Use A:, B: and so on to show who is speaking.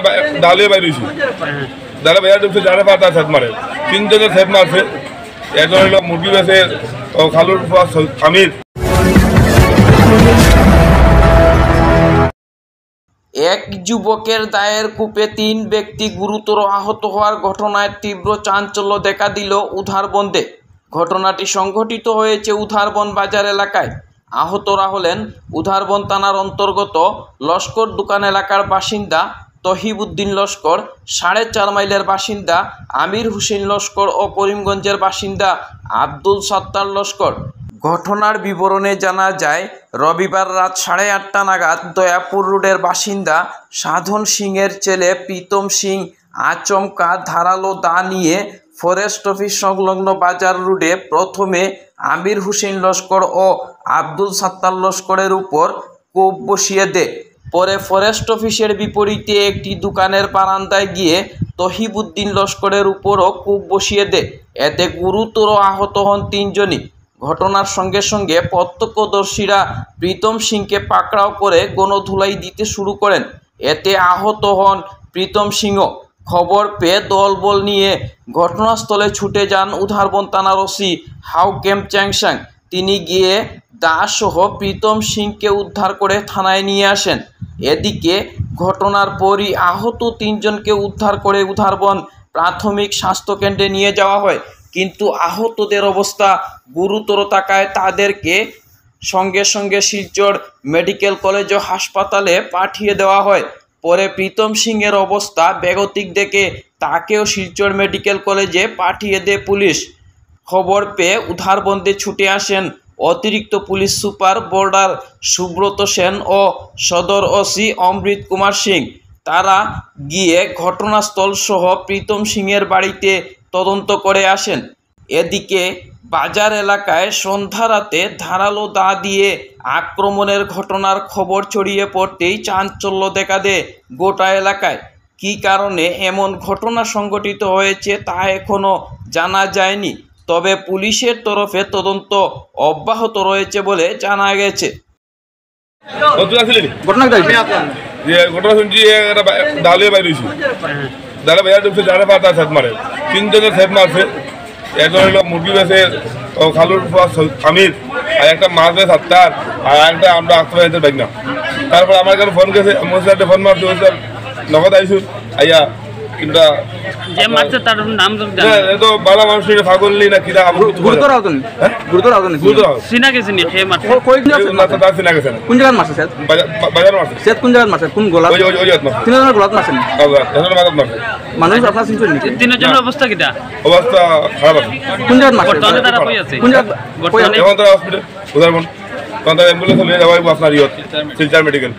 A: হয়েছি। ডালে বাইরে ঢুকছে পাতা মারে। মারছে। একজন মুরগি বেছে খালুর ফুয়া সৈ- আমির
B: এক যুবকের দায়ের কূপে তিন ব্যক্তি গুরুতর আহত হওয়ার ঘটনায় তীব্র চাঞ্চল্য দেখা দিল উধারবন্দে। ঘটনাটি সংঘটিত হয়েছে উধারবন বাজার এলাকায়। আহতরা হলেন উধারবন থানার অন্তর্গত লস্কর দোকান এলাকার বাসিন্দা তহিবুদ্দিন লস্কর, সাড়ে চার মাইলের বাসিন্দা আমির হুসেন লস্কর ও করিমগঞ্জের বাসিন্দা আব্দুল সত্তার লস্কর। ঘটনার বিবরণে জানা যায়, রবিবার রাত সাড়ে আটটা নাগাদ দয়াপুর রোডের বাসিন্দা সাধন সিংয়ের ছেলে প্রীতম সিং আচমকা ধারালো দা নিয়ে ফরেস্ট অফিস সংলগ্ন বাজার রোডে প্রথমে আমির হুসেন লস্কর ও আব্দুল সাত্তার লস্করের উপর কোপ বসিয়ে দেয়। পরে ফরেস্ট অফিসের বিপরীতে একটি দোকানের বারান্দায় গিয়ে তহিবুদ্দিন লস্করের উপরও কূপ বসিয়ে দেয়। এতে গুরুতর আহত হন তিনজনই। ঘটনার সঙ্গে সঙ্গে প্রত্যক্ষদর্শীরা প্রীতম সিংকে পাকড়াও করে গণধুলাই দিতে শুরু করেন। এতে আহত হন প্রীতম সিংহ। খবর পেয়ে দলবল নিয়ে ঘটনাস্থলে ছুটে যান উধারবন থানার হাউ ক্যাম্প চ্যাংসাং। তিনি গিয়ে দাসসহ প্রীতম সিংকে উদ্ধার করে থানায় নিয়ে আসেন। এদিকে ঘটনার পরই আহত তিনজনকে উদ্ধার করে উধারবন প্রাথমিক স্বাস্থ্যকেন্দ্রে নিয়ে যাওয়া হয়। কিন্তু আহতদের অবস্থা গুরুতর থাকায় তাদেরকে সঙ্গে সঙ্গে শিলচর মেডিকেল কলেজ ও হাসপাতালে পাঠিয়ে দেওয়া হয়। পরে প্রীতম সিংয়ের অবস্থা বেগতিক দেখে তাকেও শিলচর মেডিকেল কলেজে পাঠিয়ে দেয় পুলিশ। খবর পেয়ে উধারবন্দে ছুটে আসেন অতিরিক্ত police super border Subrata Sen ও সদর ওসি অমৃত কুমার সিং। তারা গিয়ে ঘটনাস্থল সহ প্রীতম সিংয়ের বাড়িতে তদন্ত করে আসেন। এদিকে বাজার এলাকায় সন্ধ্যা রাতে ধারালো দা দিয়ে আক্রমণের ঘটনার খবর ছড়িয়ে পড়তেই চাঞ্চল্য দেখা দেয় গোটা এলাকায়। কী কারণে এমন ঘটনা সংঘটিত হয়েছে তা এখনও জানা যায়নি। তবে পুলিশের তরফে তদন্ত অব্যাহত রয়েছে বলে জানা গেছে।
C: ঘটনা
A: শুনছি একটা ডালে বাইরে ঢুকছে পাতা মারে। তিনজনের মারছে। একজন হলো মুরগি বেছে খালুর আমির আর একটা মাছ সাত্তার আর একটা আমরা বাইক না। তারপর আমার কাছে ফোন গেছে মোসাইডে ফোন মারছে ওই স্যার নগদ আইসু আইয়া কিন্তু
D: যে মারছে তার নাম তো জানি
A: এ তো বালা মানুষ ফাগল না কিরা
C: গুরুতর
A: হ্যাঁ?
C: গুরুতর
A: গুরুতর
D: গেছে নি মারছে।
C: কই
A: তার গেছে
C: কোন জায়গায় মারছে স্যার
A: বাজার মারছে।
C: স্যার কোন জায়গায় মারছে? কোন গোলা
A: ওই ওই
C: গোলাত
A: মারছে।
C: মানুষ আপনার চিনছেন নি।
D: তিনজনের অবস্থা কিটা?
A: অবস্থা খারাপ আছে।
C: কোন জায়গায় মারছে?
D: বর্তমানে তারা কই আছে?
C: কোন জায়গায়
D: বর্তমানে
A: এখন তারা হসপিটাল উদাহরণ তখন তারা অ্যাম্বুলেন্স নিয়ে যাওয়া আপনার ইয়ত শিলচার মেডিকেল